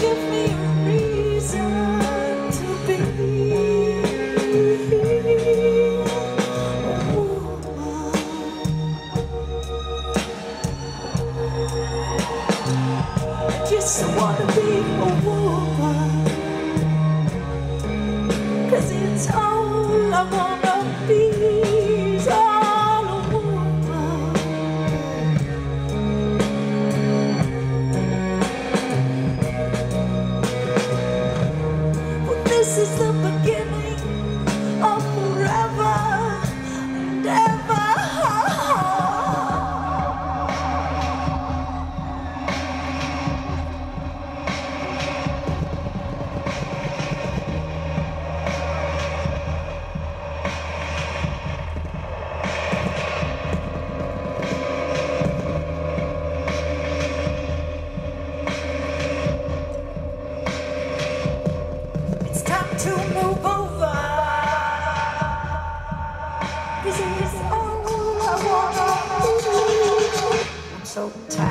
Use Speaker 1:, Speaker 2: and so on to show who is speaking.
Speaker 1: Give is the so tired